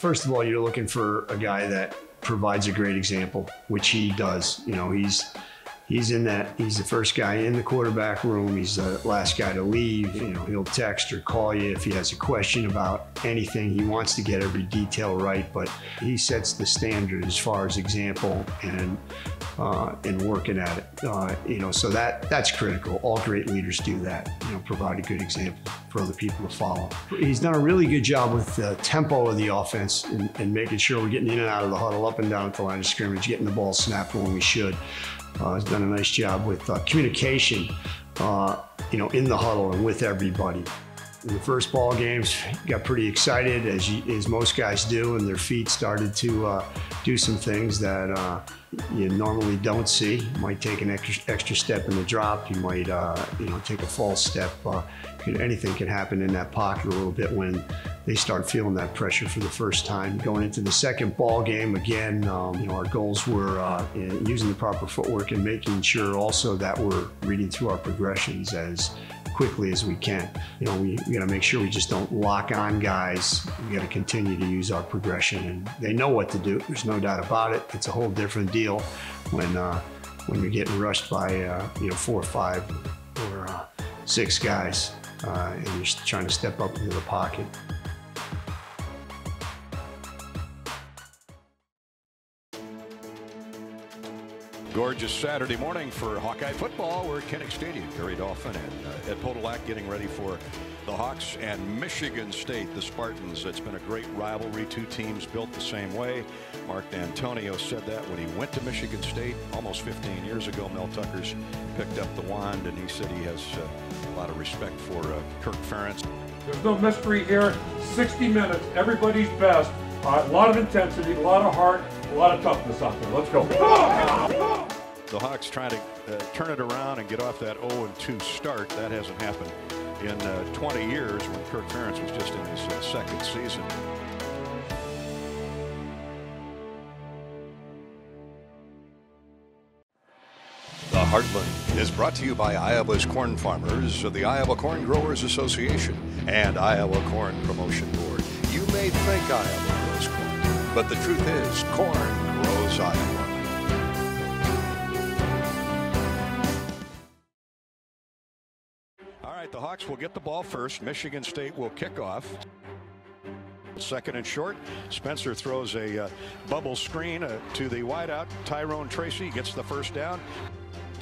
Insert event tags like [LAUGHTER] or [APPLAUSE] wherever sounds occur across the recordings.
First of all, you're looking for a guy that provides a great example, which he does. You know, he's he's in that he's the first guy in the quarterback room. He's the last guy to leave. You know he'll text or call you if he has a question about anything. He wants to get every detail right but he sets the standard as far as example and uh, and working at it uh, you know so that that's critical. All great leaders do that you know provide a good example for other people to follow. He's done a really good job with the tempo of the offense and, and making sure we're getting in and out of the huddle up and down at the line of scrimmage getting the ball snapped when we should. Uh, has done a nice job with uh, communication, uh, you know, in the huddle and with everybody. In the first ball games, got pretty excited as, you, as most guys do, and their feet started to uh, do some things that uh, you normally don't see. You might take an extra, extra step in the drop. You might, uh, you know, take a false step. Uh, anything can happen in that pocket a little bit when they start feeling that pressure for the first time. Going into the second ball game, again, um, you know, our goals were uh, using the proper footwork and making sure also that we're reading through our progressions as quickly as we can. You know, we, we got to make sure we just don't lock on guys. We got to continue to use our progression, and they know what to do. There's no doubt about it. It's a whole different deal when uh, when you're getting rushed by uh, you know four or five or uh, six guys, uh, and you're trying to step up into the pocket. Gorgeous Saturday morning for Hawkeye football. We're at Kinnick Stadium. Gary Dolph and uh, Ed Podolak getting ready for the Hawks and Michigan State, the Spartans. It's been a great rivalry. Two teams built the same way. Mark Dantonio said that when he went to Michigan State almost 15 years ago. Mel Tucker's picked up the wand, and he said he has uh, a lot of respect for uh, Kirk Ferentz. There's no mystery here. 60 minutes, everybody's best. Uh, a lot of intensity, a lot of heart, a lot of toughness out there. Let's go. [LAUGHS] The Hawks trying to uh, turn it around and get off that 0-2 start. That hasn't happened in uh, 20 years when Kirk Ferentz was just in his uh, second season. The Heartland is brought to you by Iowa's corn farmers of the Iowa Corn Growers Association and Iowa Corn Promotion Board. You may think Iowa grows corn, but the truth is corn grows Iowa. Right, the Hawks will get the ball first. Michigan State will kick off. Second and short. Spencer throws a uh, bubble screen uh, to the wideout. Tyrone Tracy gets the first down.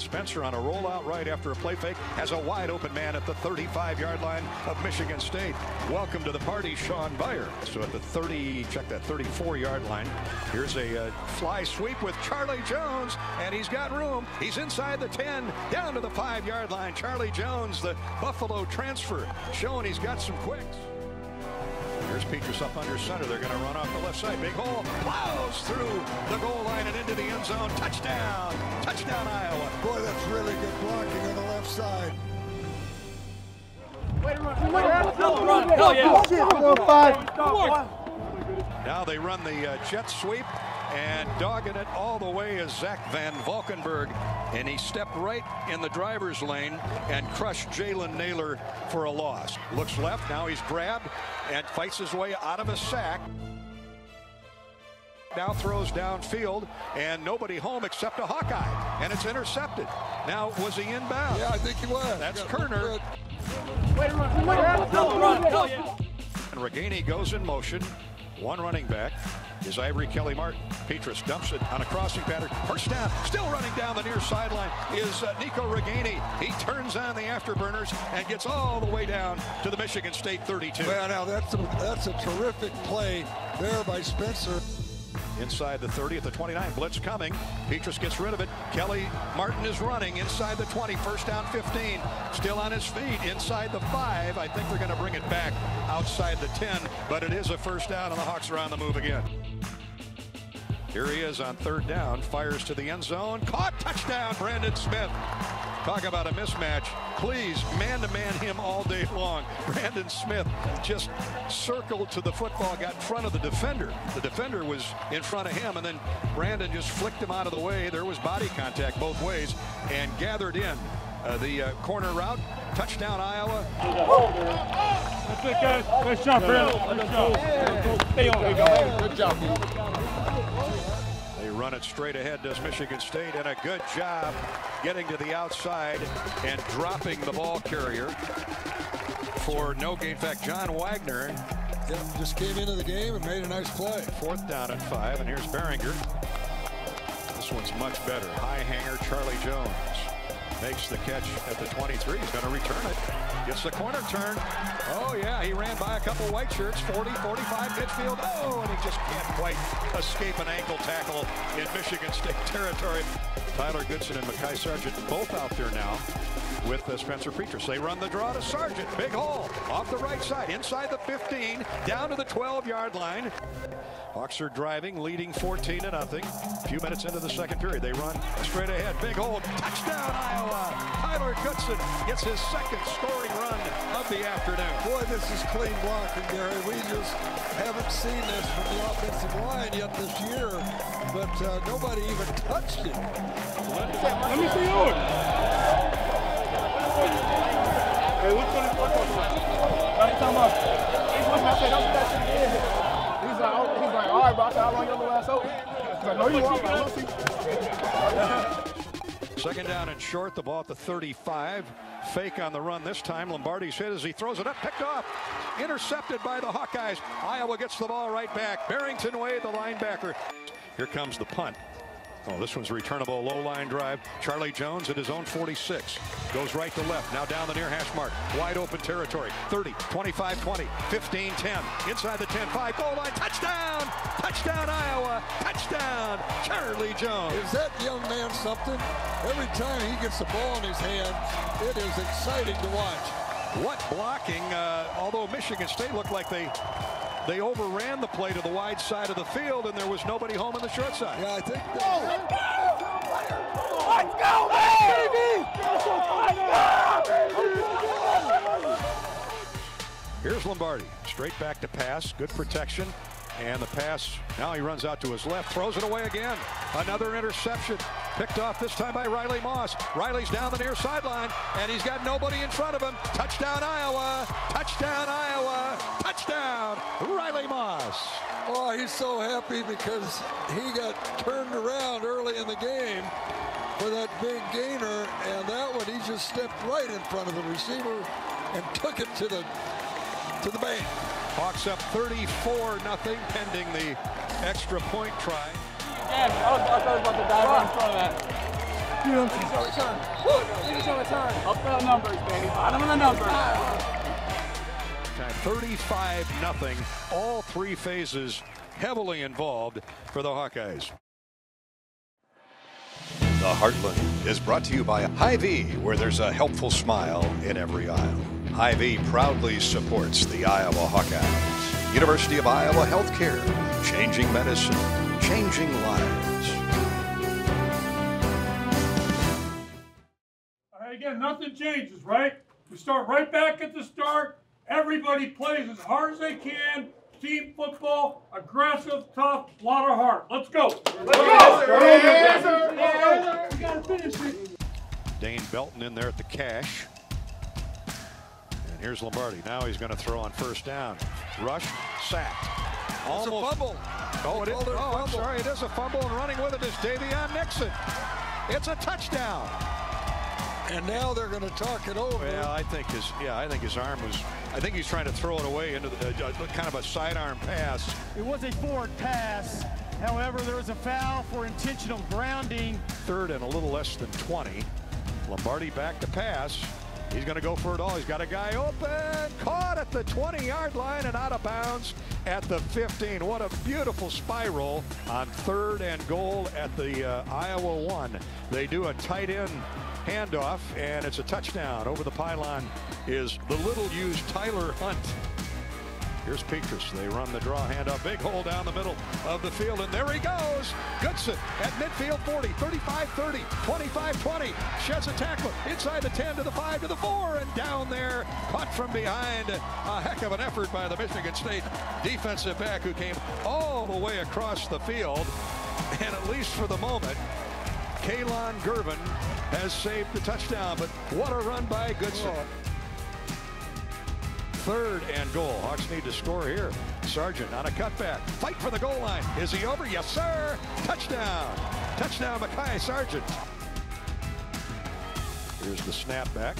Spencer on a rollout right after a play fake has a wide open man at the 35 yard line of Michigan State. Welcome to the party, Shaun Beyer. So at the 30, check that 34 yard line. Here's a uh, fly sweep with Charlie Jones, and he's got room. He's inside the 10, down to the five yard line. Charlie Jones, the Buffalo transfer, showing he's got some quicks. Here's Petras up under center. They're going to run off the left side. Big hole. Plows through the goal line and into the end zone. Touchdown. Touchdown, Iowa. Boy, that's really good blocking on the left side. Now they run the uh, jet sweep and dogging it all the way is Zach Van Valkenburg. And he stepped right in the driver's lane and crushed Jalen Nailor for a loss. Looks left, now he's grabbed and fights his way out of a sack. Now throws downfield and nobody home except a Hawkeye. And it's intercepted. Now, was he inbound? Yeah, I think he was. That's Koerner. And Ragaini goes in motion. One running back is Ivory Kelly Martin. Petras dumps it on a crossing pattern. First down, still running down the near sideline is uh, Nico Ragaini. He turns on the afterburners and gets all the way down to the Michigan State 32. Well, now that's a, that's a terrific play there by Spencer. Inside the 30 at the 29. Blitz coming. Petras gets rid of it. Kelly Martin is running inside the 20. First down 15. Still on his feet inside the 5. I think they're going to bring it back outside the 10. But it is a first down and the Hawks are on the move again. Here he is on third down. Fires to the end zone. Caught. Touchdown. Brandon Smith. Talk about a mismatch. Please, man-to-man -man him all day long. Brandon Smith just circled to the football, got in front of the defender. The defender was in front of him, and then Brandon just flicked him out of the way. There was body contact both ways and gathered in uh, the uh, corner route. Touchdown, Iowa. That's it, guys. Nice job, Brandon. Nice job. Stay on. There you go. Good job. Run it straight ahead, does Michigan State, and a good job getting to the outside and dropping the ball carrier for no gain. In fact, John Waggoner Yep, just came into the game and made a nice play. Fourth down and five, and here's Baringer. This one's much better. High hanger, Charlie Jones makes the catch at the 23. He's going to return it. Gets the corner turn. Oh, yeah, he ran by a couple white shirts, 40, 45 midfield. Oh, and he just can't quite escape an ankle tackle in Michigan State [LAUGHS] territory. Tyler Goodson and Mekhi Sargent both out there now with uh, Spencer Petras. They run the draw to Sargent. Big hole off the right side, inside the 15, down to the 12-yard line. Hawks are driving, leading 14 to nothing. A few minutes into the second period, they run straight ahead. Big hole, touchdown Iowa. Tyler Goodson gets his second scoring run of the afternoon. Boy, this is clean blocking, Gary. We just haven't seen this from the offensive line yet this year, but uh, nobody even touched it. Let me see yours. Second down and short, the ball at the 35. Fake on the run this time. Lombardi's hit as he throws it up, picked off. Intercepted by the Hawkeyes. Iowa gets the ball right back. Barrington Wade, the linebacker. Here comes the punt. Oh, this one's returnable, low line drive. Charlie Jones at his own 46. Goes right to left, now down the near hash mark. Wide open territory. 30, 25, 20, 15, 10. Inside the 10, 5, goal line, touchdown! Touchdown, Iowa! Touchdown, Charlie Jones! Is that young man something? Every time he gets the ball in his hands, it is exciting to watch. What blocking, uh, although Michigan State looked like they they overran the play to the wide side of the field, and there was nobody home on the short side. Yeah, I think Let's go, baby! Here's Lombardi, straight back to pass, good protection, and the pass, now he runs out to his left, throws it away again. Another interception, picked off this time by Riley Moss. Riley's down the near sideline, and he's got nobody in front of him. Touchdown, Iowa! Touchdown, Iowa! Touchdown, Riley Moss! Oh, he's so happy because he got turned around early in the game for that big gainer, and that one he just stepped right in front of the receiver and took it to the to the bank. Hawks up 34 nothing, pending the extra point try. Yeah, I was, I was about to dive right in front of that. You know, you show return. Woo! You show return. Up the numbers, baby. Bottom of the numbers. Time 35 nothing. All three phases heavily involved for the Hawkeyes. The Heartland is brought to you by Hy-Vee, where there's a helpful smile in every aisle. Hy-Vee proudly supports the Iowa Hawkeyes. University of Iowa Healthcare, changing medicine, changing lives. All right, again, nothing changes, right? We start right back at the start. Everybody plays as hard as they can. Team football, aggressive, tough, lot of heart. Let's go. Let's go. Yes, sir. Yes, sir. We gotta finish it. Dane Belton in there at the cash. And here's Lombardi. Now he's going to throw on first down. Rush, sacked. It's a fumble. Oh, it is. Called it a Oh, I'm fumble. sorry. It is a fumble, and running with it is Daviyon Nixon. It's a touchdown. And now they're going to talk it over. Well, I think his yeah, I think his arm was. I think he's trying to throw it away into the, uh, uh, kind of a sidearm pass. It was a forward pass. However, there was a foul for intentional grounding. Third and a little less than 20. Lombardi back to pass. He's going to go for it all. He's got a guy open, caught at the 20-yard line and out of bounds at the 15. What a beautiful spiral on third and goal at the uh, Iowa one. They do a tight end handoff, and it's a touchdown. Over the pylon is the little-used Tyler Hunt. Here's Petras. They run the draw handoff. Big hole down the middle of the field. And there he goes. Goodson at midfield 40, 35 30, 25 20. Sheds a tackle inside the 10 to the 5 to the 4. And down there, caught from behind. A heck of an effort by the Michigan State defensive back who came all the way across the field. And at least for the moment, Kalon Gervin has saved the touchdown. But what a run by Goodson. Oh, third and goal. Hawks need to score here. Sargent on a cutback. Fight for the goal line. Is he over? Yes, sir. Touchdown. Touchdown, Mekhi Sargent. Here's the snap back.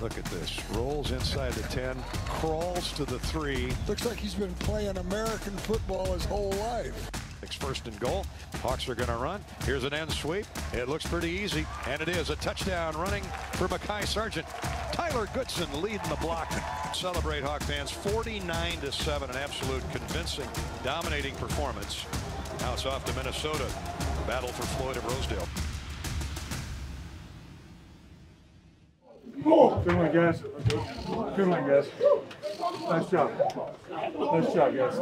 Look at this. Rolls inside the 10, crawls to the 3. Looks like he's been playing American football his whole life. First and goal. Hawks are going to run. Here's an end sweep. It looks pretty easy, and it is a touchdown running for Mekhi Sargent. Tyler Goodson leading the block. Celebrate Hawk fans 49 to 7, an absolute convincing, dominating performance. Now it's off to Minnesota. Battle for Floyd of Rosedale. Good one, guys. Good one, guys. Nice job. Nice job, guys.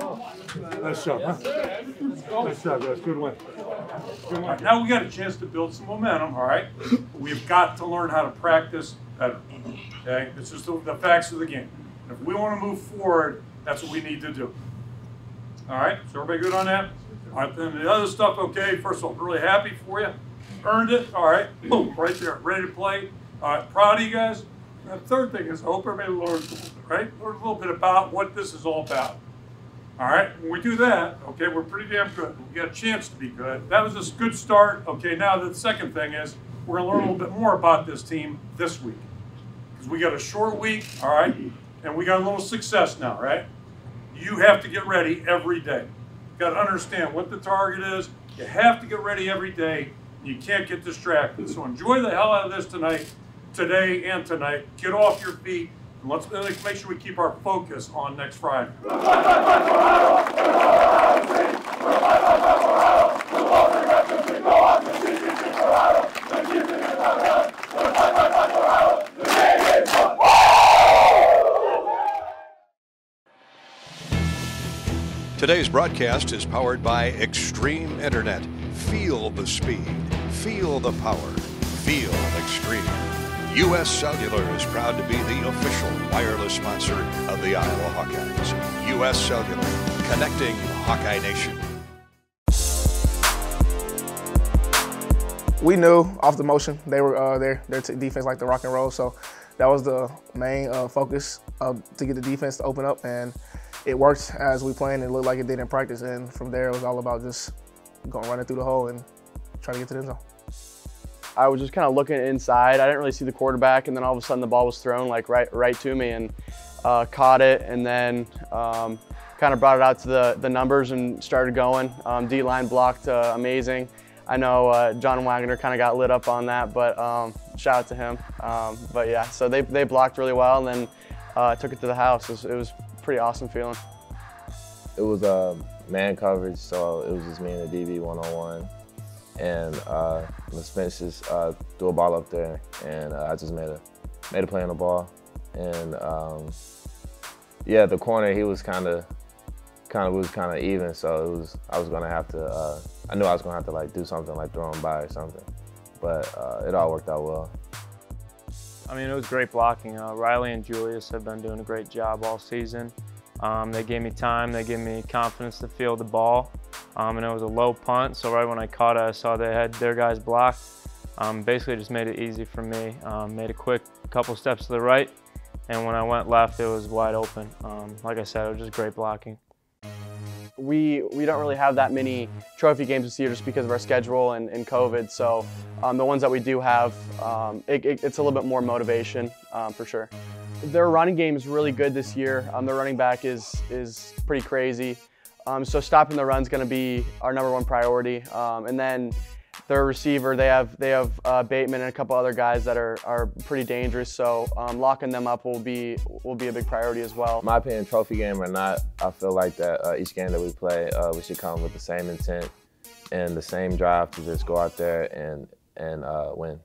Nice job, huh? Nice job, guys. Good one. Good one. Now we got a chance to build some momentum, all right? We've got to learn how to practice better. Okay? This is the, the facts of the game. If we want to move forward, that's what we need to do. All right? So everybody good on that? All right, then the other stuff, okay. First of all, really happy for you. Earned it. All right. Boom, right there. Ready to play. All right, proud of you guys. And the third thing is I hope everybody learns right? Learn a little bit about what this is all about. All right, when we do that, okay, we're pretty damn good. We got a chance to be good. That was a good start. Okay, now the second thing is we're gonna learn a little bit more about this team this week. Because we got a short week, all right, and we got a little success now, right? You have to get ready every day. You gotta understand what the target is. You have to get ready every day. You can't get distracted. So enjoy the hell out of this tonight today and tonight. Get off your feet and let's uh, make sure we keep our focus on next Friday. Today's broadcast is powered by Extreme Internet. Feel the speed, feel the power, feel extreme. U.S. Cellular is proud to be the official wireless sponsor of the Iowa Hawkeyes. U.S. Cellular, connecting Hawkeye Nation. We knew off the motion they were uh, their their defense like the rock and roll, so that was the main uh, focus uh, to get the defense to open up, and it worked as we planned. It looked like it did in practice, and from there it was all about just going running through the hole and trying to get to the end zone. I was just kind of looking inside. I didn't really see the quarterback, and then all of a sudden the ball was thrown like right right to me, and uh, caught it, and then um, kind of brought it out to the the numbers and started going. Um, D line blocked uh, amazing. I know uh, John Waggoner kind of got lit up on that, but um, shout out to him. Um, but yeah, so they they blocked really well, and then uh, took it to the house. It was, it was pretty awesome feeling. It was uh, man coverage, so it was just me and the DB one on one and uh, Spence just uh, threw a ball up there, and uh, I just made a made a play on the ball, and um, yeah, the corner he was kind of kind of was kind of even, so it was I was gonna have to uh, I knew I was gonna have to like do something like throw him by or something, but uh, it all worked out well. I mean, it was great blocking. Uh, Riley and Julius have been doing a great job all season. Um, they gave me time, they gave me confidence to field the ball. Um, and it was a low punt, so right when I caught it, I saw they had their guys blocked. Um, basically just made it easy for me. Um, made a quick couple steps to the right, and when I went left, it was wide open. Um, like I said, it was just great blocking. We, we don't really have that many trophy games this year just because of our schedule and, and COVID. So um, the ones that we do have, um, it, it, it's a little bit more motivation for sure. Their running game is really good this year. their running back is, is pretty crazy. Um, so stopping the run is going to be our number one priority. Um, and then their receiver, they have they have uh, Bateman and a couple other guys that are, are pretty dangerous. So um, locking them up will be will be a big priority as well. My opinion, trophy game or not, I feel like that uh, each game that we play, uh, we should come with the same intent and the same drive to just go out there and and uh, win.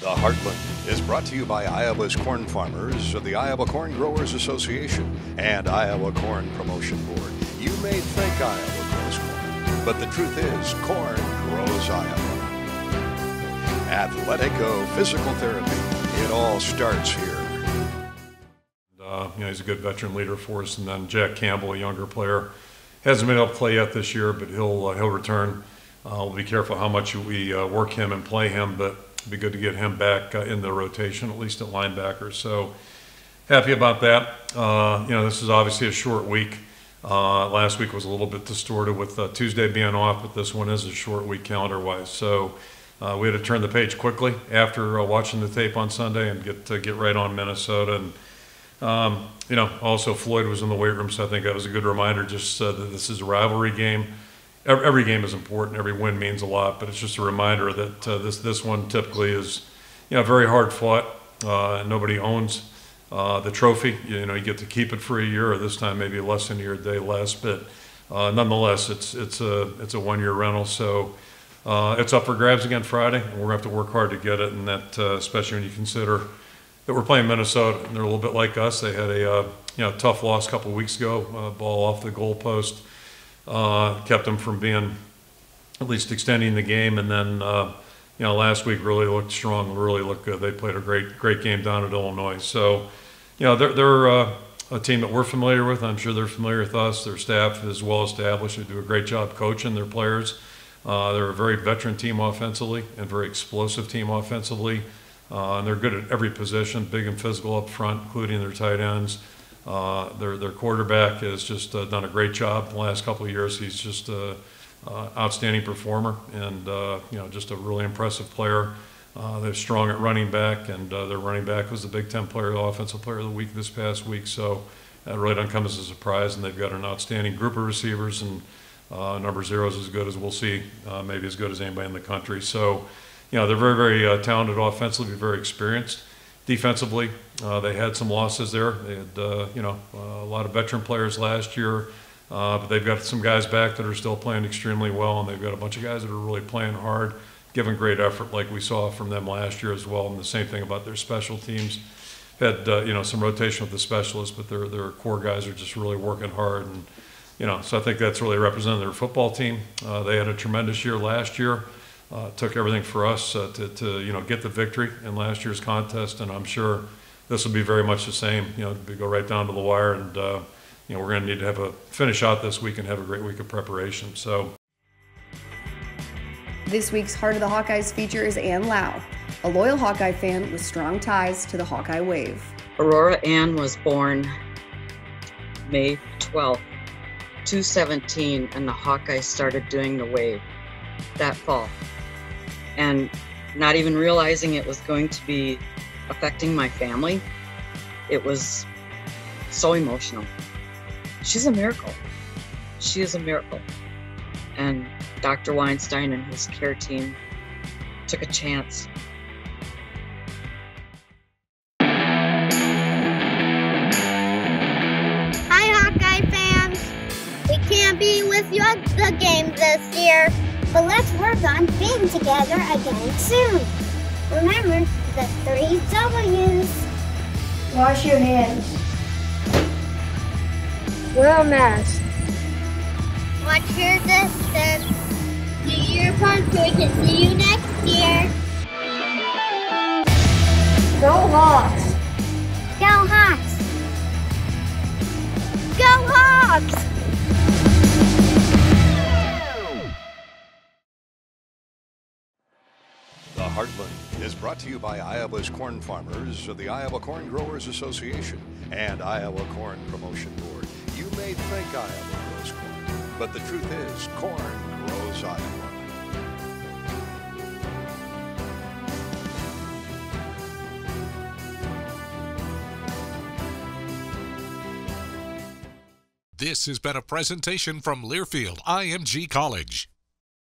The Heartland is brought to you by Iowa's corn farmers of the Iowa Corn Growers Association and Iowa Corn Promotion Board. You may think Iowa grows corn, but the truth is corn grows Iowa. Athletico Physical Therapy. It all starts here. Uh, you know, he's a good veteran leader for us. And then Jack Campbell, a younger player, hasn't been able to play yet this year, but he'll uh, he'll return. Uh, we'll be careful how much we uh, work him and play him, but Be good to get him back uh, in the rotation, at least at linebacker. So happy about that. Uh, you know, this is obviously a short week. Uh, last week was a little bit distorted with uh, Tuesday being off, but this one is a short week calendar-wise. So uh, we had to turn the page quickly after uh, watching the tape on Sunday and get get right on Minnesota. And um, you know, also Floyd was in the weight room, so I think that was a good reminder. Just that this is a rivalry game. Every, game is important. Every win means a lot, but it's just a reminder that uh, this this one typically is, you know, very hard fought. Uh, nobody owns uh, the trophy. You know, you get to keep it for a year, or this time maybe less than a year, a day less. But nonetheless, it's it's a it's a one year rental. So. Uh, it's up for grabs again Friday, and we're going to have to work hard to get it, and that, uh, especially when you consider that we're playing Minnesota, and they're a little bit like us. They had a uh, you know tough loss a couple weeks ago, uh, ball off the goalpost, uh, kept them from being at least extending the game, and then uh, you know last week really looked strong, really looked good. They played a great great game down at Illinois, so you know they're they're a team that we're familiar with. I'm sure they're familiar with us. Their staff is well established. They do a great job coaching their players. Uh, they're a very veteran team offensively and very explosive team offensively. Uh, and they're good at every position, big and physical up front, including their tight ends. Uh, their, their quarterback has just uh, done a great job the last couple of years. He's just an outstanding performer and uh, you know just a really impressive player. Uh, they're strong at running back, and their running back was the Big Ten player, offensive player of the week this past week. So that really doesn't come as a surprise. And they've got an outstanding group of receivers and uh, number zero is as good as we'll see, uh, maybe as good as anybody in the country. So, you know, they're very, very uh, talented offensively, very experienced. Defensively, uh, they had some losses there. They had, uh, you know, a lot of veteran players last year, uh, but they've got some guys back that are still playing extremely well, and they've got a bunch of guys that are really playing hard, giving great effort, like we saw from them last year as well. And the same thing about their special teams. Had you know some rotation with the specialists, but their their core guys are just really working hard and you know, so I think that's really represented their football team. Uh, they had a tremendous year last year. Uh, took everything for us uh, to, to, you know, get the victory in last year's contest, and I'm sure this will be very much the same. You know, we go right down to the wire, and uh, you know, we're going to need to have a finish out this week and have a great week of preparation. So. This week's Heart of the Hawkeyes feature is Ann Lau, a loyal Hawkeye fan with strong ties to the Hawkeye Wave. Aurora Ann was born May 12, 217 and the Hawkeyes started doing the wave that fall. And not even realizing it was going to be affecting my family, it was so emotional. She's a miracle. She is a miracle. And Dr. Weinstein and his care team took a chance Hi, Hawkeye fans. We can't be with you at the game this year, but let's work on being together again soon. Remember the three W's. Wash your hands. Wear a mask. Watch your distance. Do your part so we can see you next year. Go Hawks! Go Hawks! Go Hawks! Heartland is brought to you by Iowa's corn farmers of the Iowa Corn Growers Association and Iowa Corn Promotion Board. You may think Iowa grows corn, but the truth is, corn grows Iowa. This has been a presentation from Learfield IMG College.